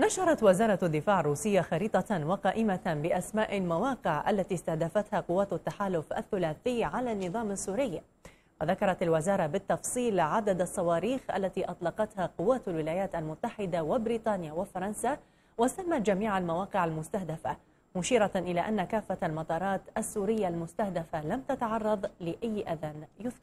نشرت وزارة الدفاع الروسية خريطة وقائمة بأسماء المواقع التي استهدفتها قوات التحالف الثلاثي على النظام السوري. وذكرت الوزارة بالتفصيل عدد الصواريخ التي أطلقتها قوات الولايات المتحدة وبريطانيا وفرنسا وسمت جميع المواقع المستهدفة مشيرة إلى أن كافة المطارات السورية المستهدفة لم تتعرض لأي أذى يذكر